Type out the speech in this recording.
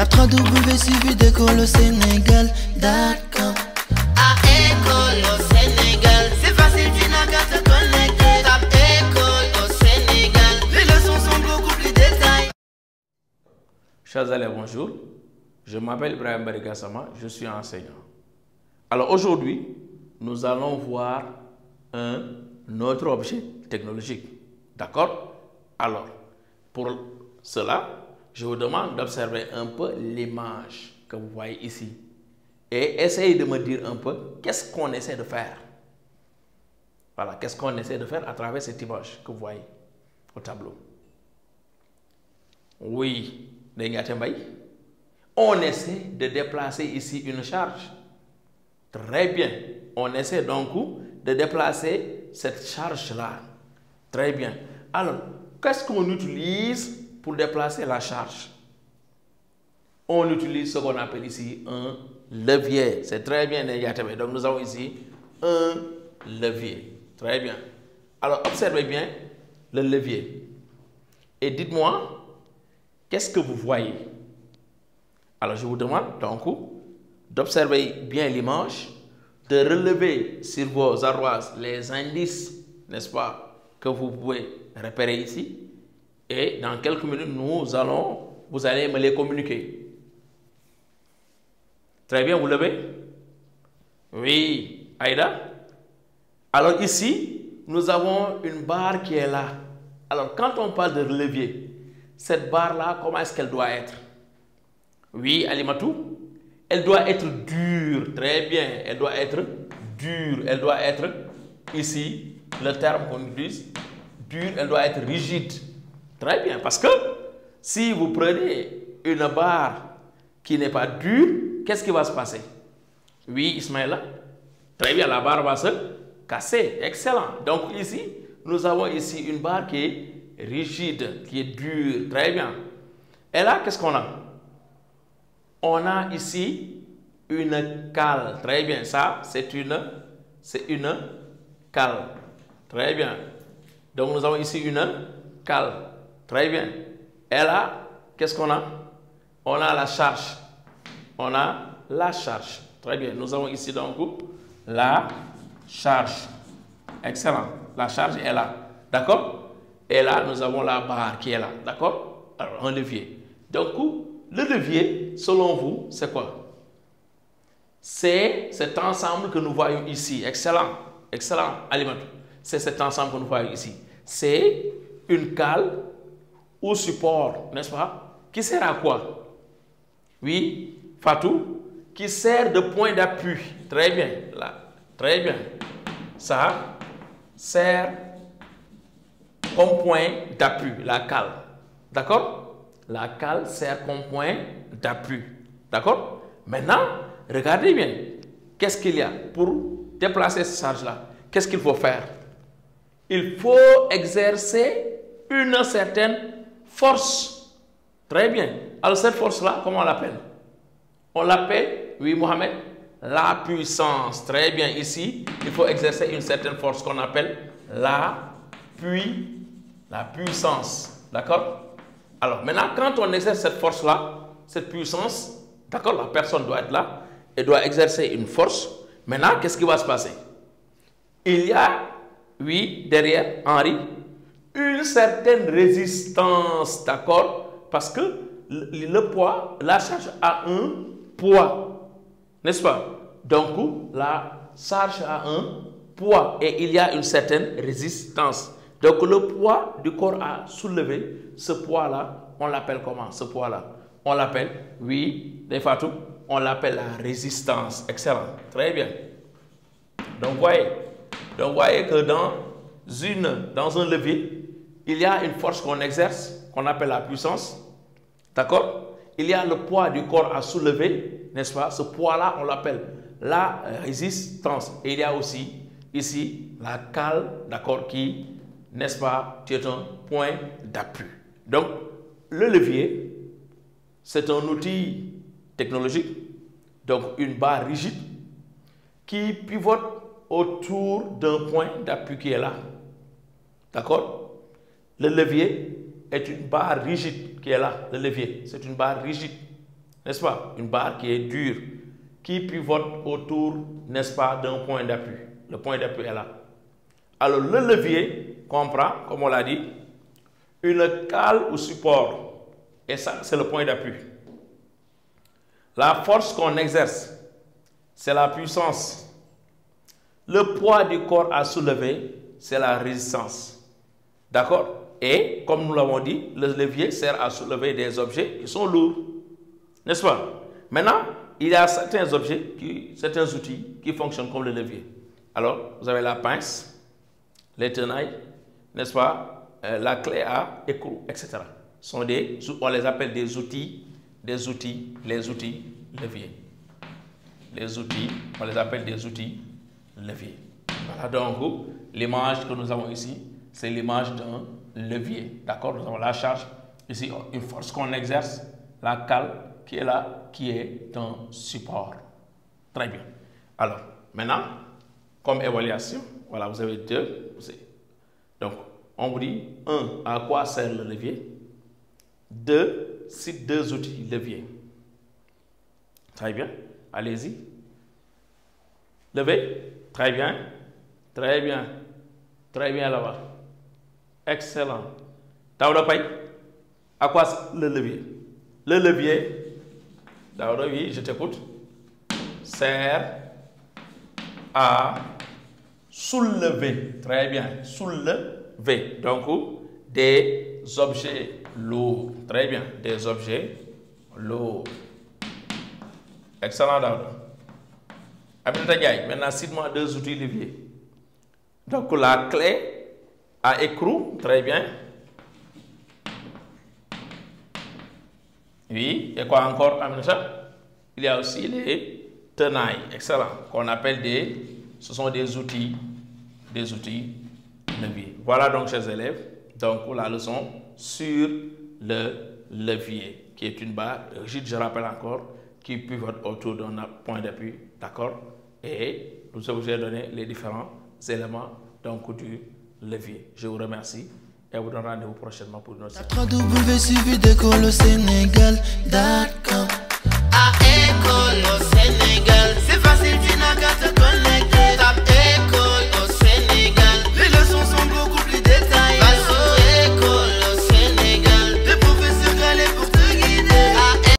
Tape 3W suivi d'école au Sénégal. D'accord. À école au Sénégal, c'est facile, tu n'as qu'à te connecter. Tape école au Sénégal, les leçons sont beaucoup plus détaillées. Chers élèves, bonjour. Je m'appelle Ibrahim Barigassama, je suis enseignant. Alors aujourd'hui, nous allons voir un autre objet technologique. D'accord? Alors, pour cela, je vous demande d'observer un peu l'image que vous voyez ici. Et essayez de me dire un peu qu'est-ce qu'on essaie de faire? Voilà, qu'est-ce qu'on essaie de faire à travers cette image que vous voyez au tableau? Oui, on essaie de déplacer ici une charge. Très bien. On essaie donc de déplacer cette charge-là. Très bien. Alors, qu'est-ce qu'on utilise pour déplacer la charge On utilise ce qu'on appelle ici un levier. C'est très bien, Ndeye Donc, nous avons ici un levier. Très bien. Alors, observez bien le levier. Et dites-moi, qu'est-ce que vous voyez? Alors je vous demande donc d'observer bien l'image, de relever sur vos ardoises les indices, n'est-ce pas, que vous pouvez repérer ici. Et dans quelques minutes, nous allons, vous allez me les communiquer. Très bien, vous levez Oui, Aïda Alors ici, nous avons une barre qui est là. Alors quand on parle de levier, cette barre-là, comment est-ce qu'elle doit être? Oui, Alimatou, elle doit être dure, très bien, elle doit être dure, elle doit être, ici, le terme qu'on utilise, dure, elle doit être rigide. Très bien, parce que si vous prenez une barre qui n'est pas dure, qu'est-ce qui va se passer? Oui, Ismaël, très bien, la barre va se casser, excellent. Donc ici, nous avons ici une barre qui est rigide, qui est dure. Très bien. Et là, qu'est-ce qu'on a? On a ici une cale. Très bien. Ça, c'est une, c'est une cale. Très bien. Donc, nous avons ici une cale. Très bien. Et là, qu'est-ce qu'on a? On a la charge. On a la charge. Très bien. Nous avons ici donc la charge. Excellent. La charge est là. D'accord? Et là, nous avons la barre qui est là. D'accord? Alors, un levier. Donc, le levier, selon vous, c'est quoi? C'est cet ensemble que nous voyons ici. Excellent. Excellent. Aliment. C'est cet ensemble que nous voyons ici. C'est une cale ou support, n'est-ce pas? Qui sert à quoi? Oui, Fatou? Qui sert de point d'appui. Très bien. Là. Très bien. Ça sert comme point d'appui, la cale. D'accord? La cale sert comme point d'appui. D'accord? Maintenant, regardez bien. Qu'est-ce qu'il y a pour déplacer cette charge-là? Qu'est-ce qu'il faut faire? Il faut exercer une certaine force. Très bien. Alors cette force-là, comment on l'appelle? On l'appelle, oui Mohamed, la puissance. Très bien. Ici, il faut exercer une certaine force qu'on appelle la puissance la puissance. D'accord? Alors maintenant, quand on exerce cette force-là, cette puissance, d'accord, la personne doit être là et doit exercer une force. Maintenant, qu'est-ce qui va se passer? Il y a, oui, derrière Henri, une certaine résistance, d'accord? Parce que le, poids, la charge a un poids, n'est-ce pas? Donc, la charge a un poids et il y a une certaine résistance. Donc le poids du corps à soulever, ce poids-là, on l'appelle comment Ce poids-là, on l'appelle, oui, des fatous, on l'appelle la résistance. Excellent, très bien. Donc voyez, donc voyez que dans, une, dans un levier, il y a une force qu'on exerce, qu'on appelle la puissance. D'accord? Il y a le poids du corps à soulever, n'est-ce pas? Ce poids-là, on l'appelle la résistance. Et il y a aussi ici la cale, d'accord, qui n'est-ce pas, qui est un point d'appui. Donc, le levier, c'est un outil technologique, donc une barre rigide, qui pivote autour d'un point d'appui qui est là. D'accord? Le levier est une barre rigide qui est là, le levier. C'est une barre rigide. n'est-ce pas? Une barre qui est dure, qui pivote autour, n'est-ce pas, d'un point d'appui. Le point d'appui est là. Alors le levier comprend, comme on l'a dit, une cale ou support. Et ça, c'est le point d'appui. La force qu'on exerce, c'est la puissance. Le poids du corps à soulever, c'est la résistance. D'accord? Et, comme nous l'avons dit, le levier sert à soulever des objets qui sont lourds. N'est-ce pas? Maintenant, il y a certains objets, certains outils qui fonctionnent comme le levier. Alors, vous avez la pince, les tenailles, n'est-ce pas? Euh, La clé à écrou, etc. Sont des, on les appelle des outils, des outils, les outils leviers. Les outils, on les appelle des outils leviers. Voilà donc l'image que nous avons ici, c'est l'image d'un levier. D'accord? Nous avons la charge, ici une force qu'on exerce, la cale qui est là, qui est un support. Très bien. Alors, maintenant, comme évaluation, voilà, vous avez deux. Donc, on vous dit, un, à quoi sert le levier? Deux, c'est deux outils leviers. Très bien. Allez-y. Levez. Très bien. Très bien. Très bien là-bas. Excellent. Daouda à quoi le levier? Le levier, oui, je t'écoute, sert à soulever. Très bien. Soulever. Donc, des objets lourds. Très bien. Des objets lourds. Excellent, Daouda. Maintenant cite-moi deux outils leviers. Donc la clé à écrou, très bien. Oui, et quoi encore, Aminata? Il y a aussi les tenailles, excellent, qu'on appelle des, ce sont des outils, des outils leviers. Voilà donc, chers élèves, donc la leçon sur le levier, qui est une barre rigide, je rappelle encore, qui pivote autour d'un point d'appui, d'accord? Et nous vous ai donné les différents éléments donc du Je vous remercie et vous donne rendez-vous prochainement pour une autre